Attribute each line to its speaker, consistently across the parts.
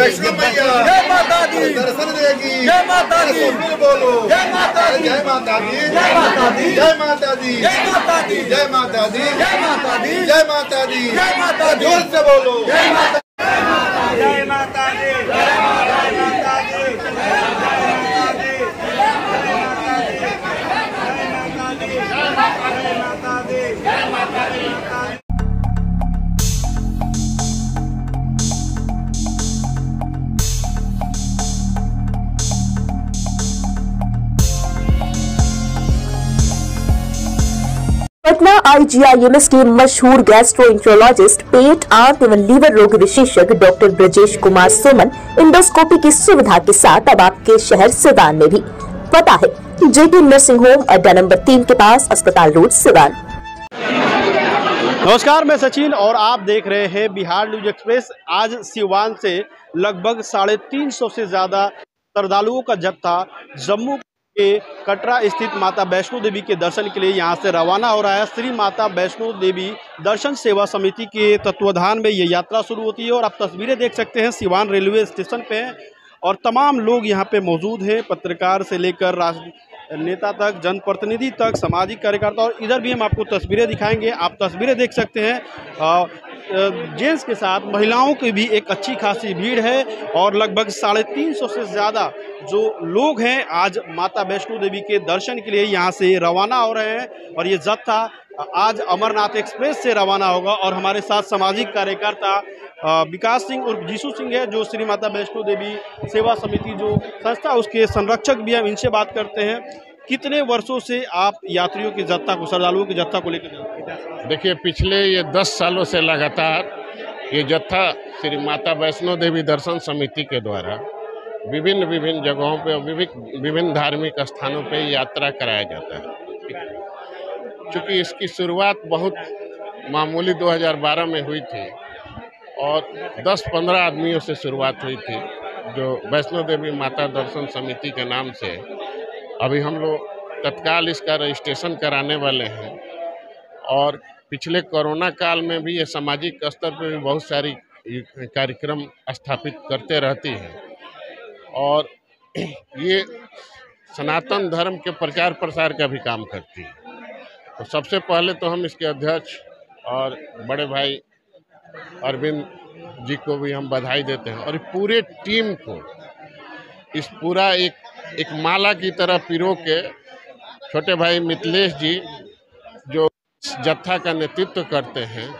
Speaker 1: वैष्णो मैया
Speaker 2: जय माता दी
Speaker 1: दर्शन देगी
Speaker 2: जय माता दी
Speaker 1: बोलो
Speaker 2: जय माता दी
Speaker 1: जय माता दी
Speaker 2: जय माता दी
Speaker 1: जय माता दी
Speaker 2: जय माता दी
Speaker 1: जय माता दी
Speaker 2: जय माता दी
Speaker 1: जय माता दी
Speaker 2: जय माता दी
Speaker 1: ज़ोर से बोलो
Speaker 2: जय माता
Speaker 3: जय माता दी
Speaker 4: आईजीआईएमएस के मशहूर गैस्ट्रोइंट्रोलॉजिस्ट पेट, आंत एवं लीवर रोग विशेषज्ञ डॉक्टर ब्रजेश कुमार सोमन इंडोस्कोपी की सुविधा के साथ अब आपके शहर सिवान में भी। पता है जेके नर्सिंग होम अड्डा नंबर तीन के पास, अस्पताल रोड, सिवान।
Speaker 5: नमस्कार, मैं सचिन और आप देख रहे हैं बिहार न्यूज़ एक्सप्रेस। आज सिवान से लगभग साढ़े तीन सौ से ज़्यादा श्रद्धालुओं का जत्था जम्मू के कटरा स्थित माता वैष्णो देवी के दर्शन के लिए यहाँ से रवाना हो रहा है। श्री माता वैष्णो देवी दर्शन सेवा समिति के तत्वाधान में ये यात्रा शुरू होती है और आप तस्वीरें देख सकते हैं, सिवान रेलवे स्टेशन पे। और तमाम लोग यहाँ पे मौजूद हैं, पत्रकार से लेकर नेता तक, जनप्रतिनिधि तक, सामाजिक कार्यकर्ता और इधर भी हम आपको तस्वीरें दिखाएँगे। आप तस्वीरें देख सकते हैं। जेंट्स के साथ महिलाओं की भी एक अच्छी खासी भीड़ है और लगभग साढ़े तीन सौ से ज़्यादा जो लोग हैं आज माता वैष्णो देवी के दर्शन के लिए यहाँ से रवाना हो रहे हैं और ये जत्था आज अमरनाथ एक्सप्रेस से रवाना होगा और हमारे साथ सामाजिक कार्यकर्ता विकास सिंह उर्फ़ जीशु सिंह है, जो श्री माता वैष्णो देवी सेवा समिति जो संस्था उसके संरक्षक भी हैं, इनसे बात करते हैं। कितने वर्षों से आप यात्रियों की जत्था को, श्रद्धालुओं की जत्था को लेकर
Speaker 6: देखिए, पिछले ये दस सालों से लगातार ये जत्था श्री माता वैष्णो देवी दर्शन समिति के द्वारा विभिन्न विभिन्न जगहों पे और विभिन्न विभिन्न धार्मिक स्थानों पे यात्रा कराया जाता है। चूँकि इसकी शुरुआत बहुत मामूली 2012 में हुई थी और 10-15 आदमियों से शुरुआत हुई थी, जो वैष्णो देवी माता दर्शन समिति के नाम से अभी हम लोग तत्काल इसका रजिस्ट्रेशन कराने वाले हैं। और पिछले कोरोना काल में भी ये सामाजिक स्तर पर भी बहुत सारी कार्यक्रम स्थापित करते रहती है। और ये सनातन धर्म के प्रचार प्रसार का भी काम करती है। तो सबसे पहले तो हम इसके अध्यक्ष और बड़े भाई अरविंद जी को भी हम बधाई देते हैं। और पूरे टीम को इस पूरा एक एक माला की तरह पिरो के छोटे भाई मिथिलेश जी जो जत्था का नेतृत्व करते हैं,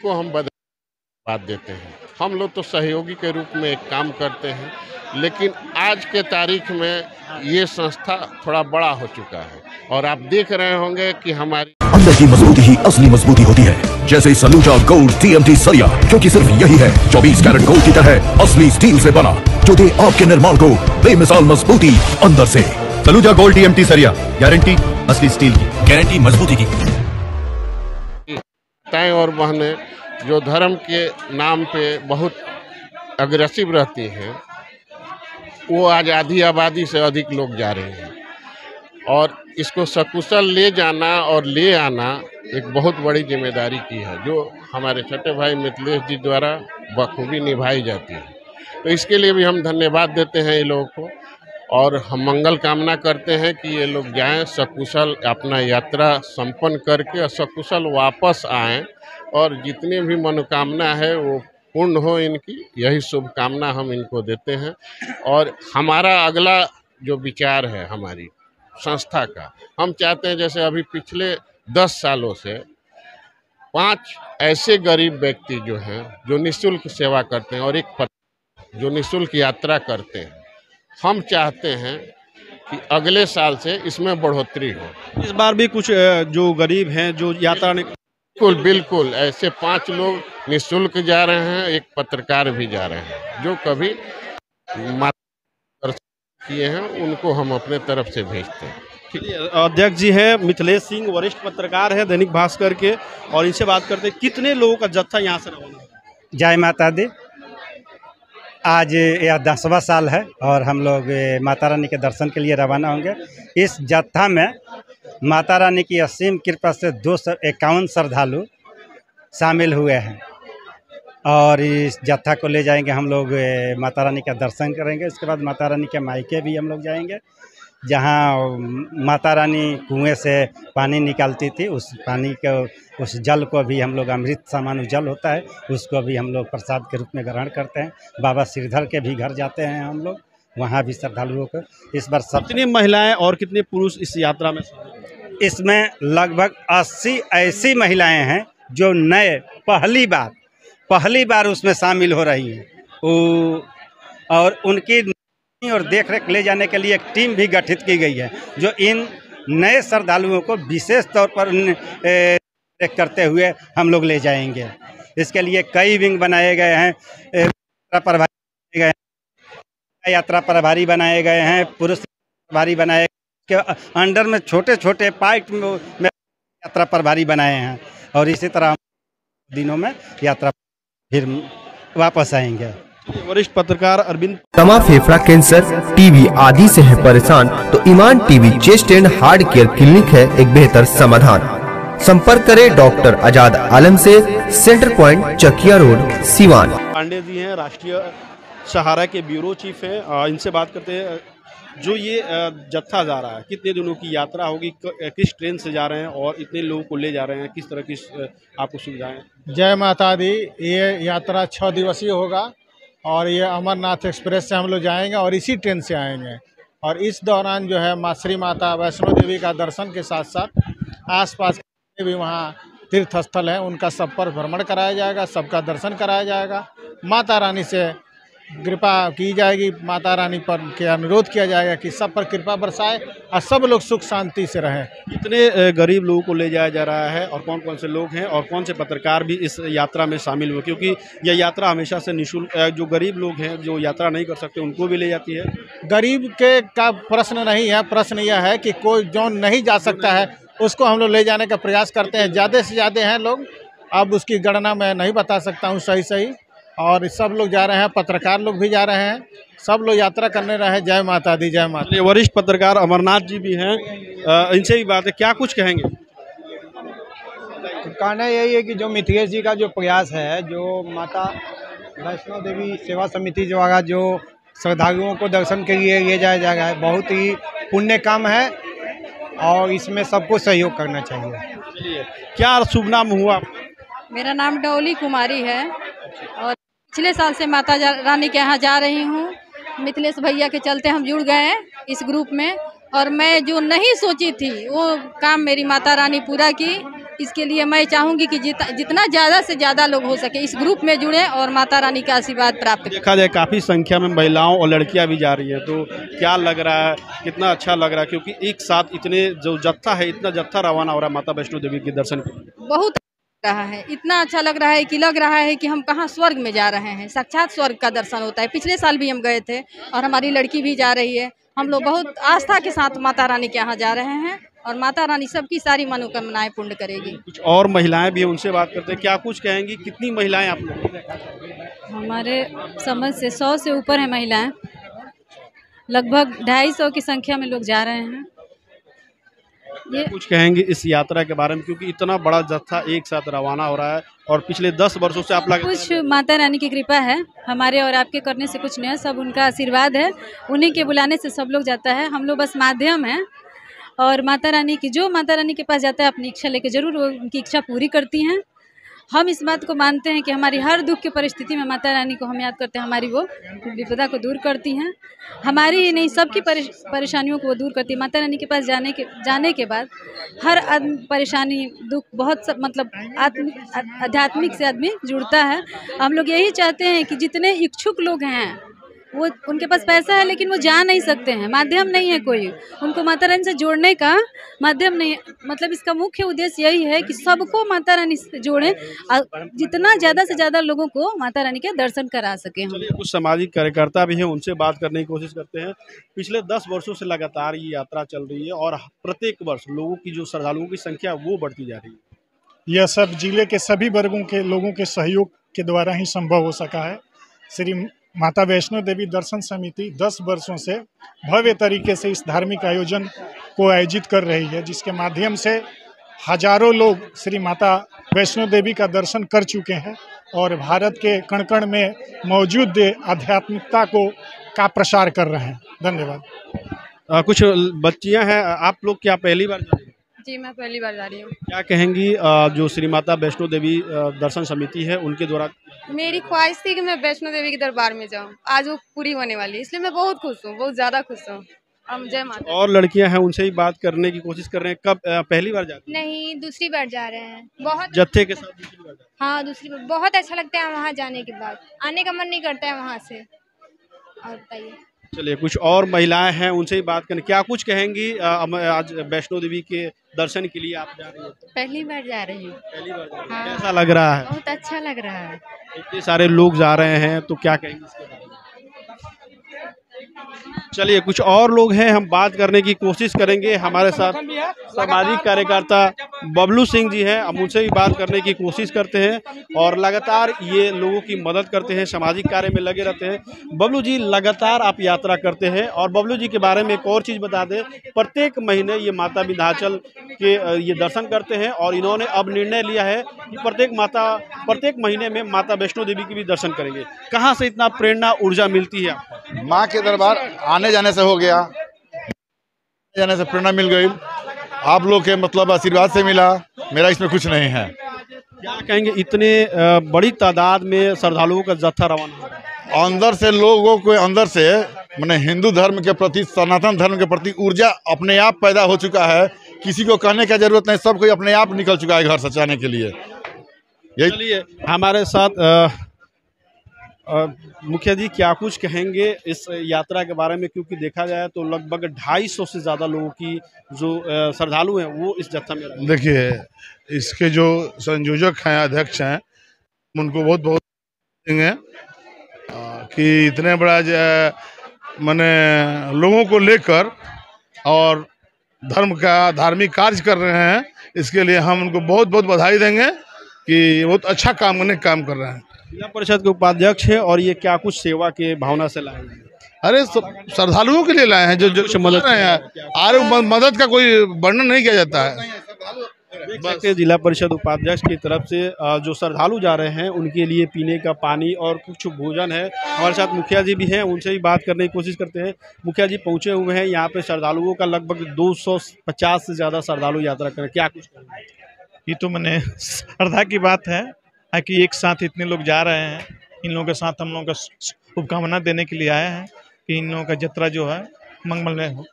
Speaker 6: को हम बात देते हैं। हम लोग तो सहयोगी के रूप में एक काम करते हैं। लेकिन आज के तारीख में ये संस्था थोड़ा बड़ा हो चुका है। और आप देख रहे होंगे कि हमारी
Speaker 7: अंदर की मजबूती ही असली मजबूती होती है। जैसे सलूजा गोल्ड टीएमटी सरिया क्योंकि सिर्फ़ यही है 24 कैरेट गोल्ड की तरह असली स्टील से बना जो दे आपके निर्माण को बेमिसाल मजबूती अंदर से। सलूजा गोल्ड टीएमटी सरिया गारंटी असली स्टील की। गारंटी मजबूती की।
Speaker 6: माताएँ और बहनें जो धर्म के नाम पे बहुत अग्रेसिव रहती हैं वो आज आधी आबादी से अधिक लोग जा रहे हैं। और इसको सकुशल ले जाना और ले आना एक बहुत बड़ी ज़िम्मेदारी की है, जो हमारे छोटे भाई मिथिलेश जी द्वारा बखूबी निभाई जाती है। तो इसके लिए भी हम धन्यवाद देते हैं ये लोगों को और हम मंगल कामना करते हैं कि ये लोग जाएँ, सकुशल अपना यात्रा संपन्न करके और सकुशल वापस आएँ और जितनी भी मनोकामना है वो पूर्ण हो इनकी। यही शुभकामना हम इनको देते हैं। और हमारा अगला जो विचार है हमारी संस्था का, हम चाहते हैं जैसे अभी पिछले दस सालों से पाँच ऐसे गरीब व्यक्ति जो हैं, जो निशुल्क सेवा करते हैं और एक जो निशुल्क यात्रा करते हैं, हम चाहते हैं कि अगले साल से इसमें बढ़ोतरी हो।
Speaker 5: इस बार भी कुछ जो गरीब हैं, जो यात्रा
Speaker 6: बिल्कुल बिल्कुल। ऐसे पाँच लोग निशुल्क जा रहे हैं एक पत्रकार भी जा रहे हैं जो कभी किए हैं उनको हम अपने तरफ़ से भेजते हैं।
Speaker 5: अध्यक्ष जी हैं मिथिलेश सिंह वरिष्ठ पत्रकार हैं दैनिक भास्कर के और इनसे बात करते हैं कितने लोगों का जत्था यहाँ से रवाना?
Speaker 3: जय माता दी। आज यह दसवा साल है और हम लोग माता रानी के दर्शन के लिए रवाना होंगे। इस जत्था में माता रानी की असीम कृपा से दो सौ इक्यावन श्रद्धालु शामिल हुए हैं। और इस जत्था को ले जाएँगे हम लोग माता रानी का दर्शन करेंगे। उसके बाद माता रानी के मायके भी हम लोग जाएँगे। जहाँ माता रानी कुएँ से पानी निकालती थी, उस पानी को, उस जल को भी हम लोग, अमृत समान जल होता है, उसको भी हम लोग प्रसाद के रूप में ग्रहण करते हैं। बाबा श्रीधर के भी घर जाते हैं हम लोग, वहाँ भी श्रद्धालुओं को। इस बार सब
Speaker 5: कितनी महिलाएँ और कितने पुरुष इस यात्रा में?
Speaker 3: इसमें लगभग 80 ऐसी महिलाएँ हैं जो नए, पहली बार पहली बार उसमें शामिल हो रही हैं। और उनकी और देख रेख ले जाने के लिए एक टीम भी गठित की गई है, जो इन नए श्रद्धालुओं को विशेष तौर पर करते हुए हम लोग ले जाएँगे। इसके लिए कई विंग बनाए गए हैं प्रभारी गए यात्रा प्रभारी बनाए गए हैं, पुरुष प्रभारी बनाए के अंडर में छोटे छोटे पार्ट में यात्रा प्रभारी बनाए हैं और इसी तरह हम दिनों में यात्रा फिर वापस आएँगे।
Speaker 5: वरिष्ठ पत्रकार अरविंद
Speaker 8: तमा फेफड़ा कैंसर टीबी आदि से है परेशान तो Iman TB chest and heart care clinic है एक बेहतर समाधान। संपर्क करें डॉक्टर आज़ाद आलम से centre point Chakiya road Siwan.
Speaker 5: Pandey ji हैं राष्ट्रीय सहारा के ब्यूरो चीफ हैं इनसे बात करते हैं जो ये जत्था जा रहा है, कितने दिनों की यात्रा होगी किस ट्रेन से जा रहे हैं और इतने लोगों को ले जा रहे हैं, किस तरह की आपको सुविधाएँ?
Speaker 9: जय माता दी, ये यात्रा छः दिवसीय होगा और ये अमरनाथ एक्सप्रेस से हम लोग जाएँगे और इसी ट्रेन से आएँगे। और इस दौरान जो है माँ श्री माता वैष्णो देवी का दर्शन के साथ साथ आसपास के भी वहाँ तीर्थ स्थल है, उनका सब पर भ्रमण कराया जाएगा, सबका दर्शन कराया जाएगा। माता रानी से कृपा की जाएगी। माता रानी पर के अनुरोध किया जाएगा कि सब पर कृपा बरसाए और सब लोग सुख शांति से रहें।
Speaker 5: कितने गरीब लोगों को ले जाया जा रहा है और कौन कौन से लोग हैं और कौन से पत्रकार भी इस यात्रा में शामिल हुए? क्योंकि यह यात्रा हमेशा से निःशुल्क जो गरीब लोग हैं जो यात्रा नहीं कर सकते उनको भी ले जाती है।
Speaker 9: गरीब के का प्रश्न नहीं है। प्रश्न यह है कि कोई जो नहीं जा सकता है उसको हम लोग ले जाने का प्रयास करते हैं। ज़्यादा से ज़्यादा हैं लोग। अब उसकी गणना मैं नहीं बता सकता हूँ सही सही और सब लोग जा रहे हैं पत्रकार लोग भी जा रहे हैं। सब लोग यात्रा करने रहे जय माता दी जय माता
Speaker 5: ये वरिष्ठ पत्रकार अमरनाथ जी भी हैं। इनसे भी बात है। क्या कुछ कहेंगे?
Speaker 10: कहना यही है कि जो मिथिलेश जी का जो प्रयास है जो माता वैष्णो देवी सेवा समिति जो आगा जो श्रद्धालुओं को दर्शन के लिए ले जाया जा रहा है बहुत ही पुण्य काम है और इसमें सबको सहयोग करना चाहिए।
Speaker 5: क्या शुभ नाम हुआ
Speaker 11: मेरा नाम डोली कुमारी है और पिछले साल से माता रानी के यहाँ जा रही हूँ। मिथिलेश भैया के चलते हम जुड़ गए हैं इस ग्रुप में। और मैं जो नहीं सोची थी वो काम मेरी माता रानी पूरा की। इसके लिए मैं चाहूँगी कि जित, जितना ज़्यादा से ज़्यादा लोग हो सके इस ग्रुप में जुड़े और माता रानी का आशीर्वाद प्राप्त
Speaker 5: देखा जाए काफ़ी संख्या में महिलाओं और लड़कियाँ भी जा रही हैं। तो क्या लग रहा है कितना अच्छा लग रहा है? क्योंकि एक साथ इतने जो जत्था है इतना जत्था रवाना हो रहा है माता वैष्णो देवी के दर्शन के
Speaker 11: बहुत रहा है। इतना अच्छा लग रहा है कि लग रहा है कि हम कहाँ स्वर्ग में जा रहे हैं। साक्षात स्वर्ग का दर्शन होता है। पिछले साल भी हम गए थे और हमारी लड़की भी जा रही है। हम लोग बहुत आस्था के साथ माता रानी के यहाँ जा रहे हैं और माता रानी सबकी सारी मनोकामनाएँ पूर्ण करेगी।
Speaker 5: कुछ और महिलाएँ भी उनसे बात करते हैं। क्या कुछ कहेंगी? कितनी महिलाएँ आप लोग?
Speaker 12: हमारे समझ से सौ से ऊपर है महिलाएँ। लगभग ढाई सौ की संख्या में लोग जा रहे हैं। ये
Speaker 5: कुछ कहेंगे इस यात्रा के बारे में क्योंकि इतना बड़ा जत्था एक साथ रवाना हो रहा है और पिछले दस वर्षों से आप लगा
Speaker 12: कुछ माता रानी की कृपा है। हमारे और आपके करने से कुछ नहीं है सब उनका आशीर्वाद है। उन्हीं के बुलाने से सब लोग जाता है। हम लोग बस माध्यम है और माता रानी की जो माता रानी के पास जाता है अपनी इच्छा लेके ज़रूर उनकी इच्छा पूरी करती हैं। हम इस बात को मानते हैं कि हमारी हर दुख की परिस्थिति में माता रानी को हम याद करते हैं, हमारी वो विपदा को दूर करती हैं। हमारी ही नहीं, सबकी परेशानियों को वो दूर करती है। माता रानी के पास जाने के जाने के बाद हर परेशानी, दुख बहुत सब मतलब आत्मिक आध्यात्मिक से आदमी जुड़ता है। हम लोग यही चाहते हैं कि जितने इच्छुक लोग हैं वो उनके पास पैसा है लेकिन वो जा नहीं सकते हैं। माध्यम नहीं है कोई। उनको माता रानी से जोड़ने का माध्यम नहीं है। मतलब इसका मुख्य उद्देश्य यही है कि सबको माता रानी से जोड़ें और जितना ज़्यादा से ज़्यादा लोगों को माता रानी के दर्शन करा सके हम।
Speaker 5: कुछ सामाजिक कार्यकर्ता भी हैं उनसे बात करने की कोशिश करते हैं। पिछले दस वर्षों से लगातार ये यात्रा चल रही है और प्रत्येक वर्ष लोगों की जो श्रद्धालुओं की संख्या वो बढ़ती जा रही है।
Speaker 13: यह सब ज़िले के सभी वर्गों के लोगों के सहयोग के द्वारा ही संभव हो सका है। श्री माता वैष्णो देवी दर्शन समिति 10 वर्षों से भव्य तरीके से इस धार्मिक आयोजन को आयोजित कर रही है, जिसके माध्यम से हज़ारों लोग श्री माता वैष्णो देवी का दर्शन कर चुके हैं और भारत के कण कण में मौजूद आध्यात्मिकता को का प्रसार कर रहे हैं। धन्यवाद।
Speaker 5: कुछ बच्चियाँ हैं, आप लोग क्या पहली बार जा
Speaker 14: मैं पहली बार जा रही हूँ।
Speaker 5: क्या कहेंगी जो श्री माता वैष्णो देवी दर्शन समिति है उनके द्वारा?
Speaker 14: मेरी ख्वाहिश थी कि मैं वैष्णो देवी के दरबार में जाऊँ। आज वो पूरी होने वाली है इसलिए मैं बहुत खुश हूँ बहुत ज़्यादा खुश हूँ। हम जय माता
Speaker 5: और लड़कियाँ हैं उनसे ही बात करने की कोशिश कर रहे हैं। कब पहली बार जा रही
Speaker 15: नहीं दूसरी बार जा रहे हैं। बहुत
Speaker 5: जत्थे के साथ दूसरी बार
Speaker 15: हाँ दूसरी बार। बहुत अच्छा लगता है वहाँ जाने के बाद। आने का मन नहीं करता है वहाँ से। और बताइए।
Speaker 5: चलिए कुछ और महिलाएँ हैं उनसे ही बात करें क्या कुछ कहेंगी आज वैष्णो देवी के दर्शन के लिए आप जा रही हो?
Speaker 14: पहली बार जा रही हूँ।
Speaker 5: पहली बार जा रही हाँ। कैसा लग रहा है?
Speaker 14: बहुत अच्छा लग रहा है।
Speaker 5: इतने सारे लोग जा रहे हैं तो क्या कहेंगे इसके बारे में? चलिए कुछ और लोग हैं हम बात करने की कोशिश करेंगे। हमारे साथ सामाजिक कार्यकर्ता बबलू सिंह जी हैं, अब उनसे भी बात करने की कोशिश करते हैं और लगातार ये लोगों की मदद करते हैं, सामाजिक कार्य में लगे रहते हैं। बबलू जी, लगातार आप यात्रा करते हैं और बबलू जी के बारे में एक और चीज़ बता दें, प्रत्येक महीने ये माता विंध्याचल के ये दर्शन करते हैं और इन्होंने अब निर्णय लिया है कि प्रत्येक माता, प्रत्येक महीने में माता वैष्णो देवी की भी दर्शन करेंगे। कहाँ से इतना प्रेरणा, ऊर्जा मिलती है
Speaker 16: माँ के दरबार आने जाने से हो गया। जाने से प्रेरणा मिल गई। आप लोग के मतलब आशीर्वाद से मिला मेरा इसमें कुछ नहीं है।
Speaker 5: क्या कहेंगे इतने बड़ी तादाद में श्रद्धालुओं का जत्था रवाना
Speaker 16: अंदर से लोगों को अंदर से मैंने हिंदू धर्म के प्रति सनातन धर्म के प्रति ऊर्जा अपने आप पैदा हो चुका है। किसी को कहने का ज़रूरत नहीं सब कोई अपने आप निकल चुका है घर से जाने के लिए। यही
Speaker 5: हमारे साथ अ, मुखिया जी क्या कुछ कहेंगे इस यात्रा के बारे में? क्योंकि देखा जाए तो लगभग ढाई सौ से ज़्यादा लोगों की जो श्रद्धालु हैं वो इस जत्था में
Speaker 17: देखिए इसके जो संयोजक हैं अध्यक्ष हैं उनको बहुत बहुत देंगे कि इतने बड़ा जो है, माने लोगों को लेकर और धर्म का धार्मिक कार्य कर रहे हैं इसके लिए हम उनको बहुत बहुत बधाई देंगे कि बहुत अच्छा काम करने काम कर रहे हैं।
Speaker 5: जिला परिषद के उपाध्यक्ष है और ये क्या कुछ सेवा के भावना से लाए हैं?
Speaker 17: अरे श्रद्धालुओं के लिए लाए हैं जो जो
Speaker 5: मदद
Speaker 17: रहे हैं। अरे मदद का कोई वर्णन नहीं किया जाता है।
Speaker 5: जिला परिषद उपाध्यक्ष की तरफ़ से जो श्रद्धालु जा रहे हैं उनके लिए पीने का पानी और कुछ भोजन है। हमारे साथ मुखिया जी भी हैं उनसे भी बात करने की कोशिश करते हैं। मुखिया जी पहुँचे हुए हैं यहाँ पे श्रद्धालुओं का लगभग 250 से ज़्यादा श्रद्धालु यात्रा करें क्या कुछ?
Speaker 18: ये तो मैंने श्रद्धा की बात है। है कि एक साथ इतने लोग जा रहे हैं इन लोगों के साथ हम लोगों का शुभकामना देने के लिए आए हैं कि इन लोगों का जत्रा जो है मंगलमय हो।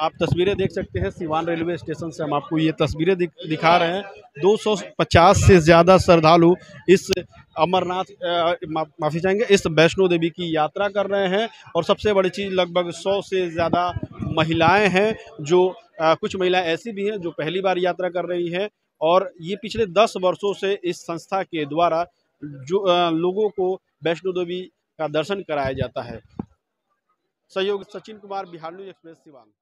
Speaker 5: आप तस्वीरें देख सकते हैं सिवान रेलवे स्टेशन से हम आपको ये तस्वीरें दिख, रहे हैं। 250 से ज़्यादा श्रद्धालु इस अमरनाथ माफ़ी चाहेंगे इस वैष्णो देवी की यात्रा कर रहे हैं और सबसे बड़ी चीज़ लगभग 100 से ज़्यादा महिलाएँ हैं जो अ, कुछ महिलाएँ ऐसी भी हैं जो पहली बार यात्रा कर रही हैं। और ये पिछले 10 वर्षों से इस संस्था के द्वारा जो लोगों को वैष्णो देवी का दर्शन कराया जाता है। सहयोग सचिन कुमार, बिहार न्यूज़ एक्सप्रेस, सिवान।